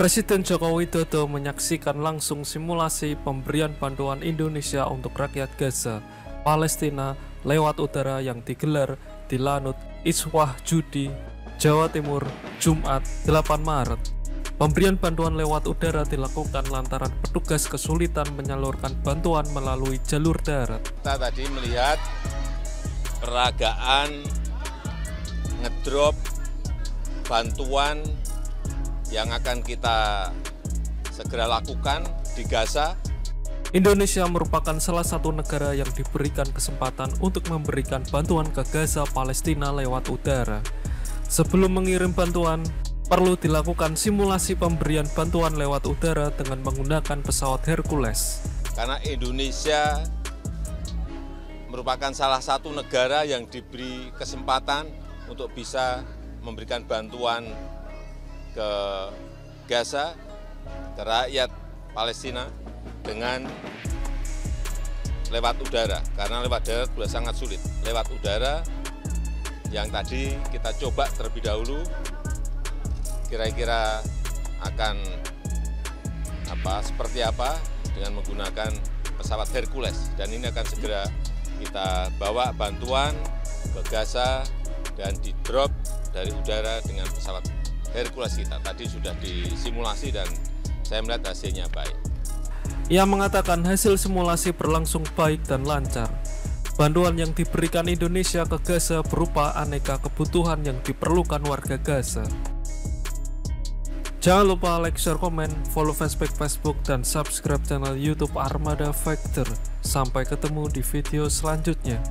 Presiden Joko Widodo menyaksikan langsung simulasi pemberian bantuan Indonesia untuk rakyat Gaza, Palestina lewat udara yang digelar di Lanut Iswah Judi, Jawa Timur, Jumat 8 Maret. Pemberian bantuan lewat udara dilakukan lantaran petugas kesulitan menyalurkan bantuan melalui jalur darat. Kita tadi melihat peragaan ngedrop bantuan yang akan kita segera lakukan di Gaza. Indonesia merupakan salah satu negara yang diberikan kesempatan untuk memberikan bantuan ke Gaza Palestina lewat udara. Sebelum mengirim bantuan, perlu dilakukan simulasi pemberian bantuan lewat udara dengan menggunakan pesawat Hercules. Karena Indonesia merupakan salah satu negara yang diberi kesempatan untuk bisa memberikan bantuan ke Gaza, ke rakyat Palestina dengan lewat udara, karena lewat darat sudah sangat sulit. Lewat udara yang tadi kita coba terlebih dahulu, kira-kira akan apa seperti apa dengan menggunakan pesawat Hercules dan ini akan segera kita bawa bantuan ke Gaza dan di drop dari udara dengan pesawat Hercules kita tadi sudah disimulasi dan saya melihat hasilnya baik. Ia mengatakan hasil simulasi berlangsung baik dan lancar. Bantuan yang diberikan Indonesia ke Gaza berupa aneka kebutuhan yang diperlukan warga Gaza. Jangan lupa like, share, komen, follow fanspage Facebook, dan subscribe channel YouTube Armada Factor. Sampai ketemu di video selanjutnya.